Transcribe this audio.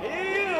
Hill.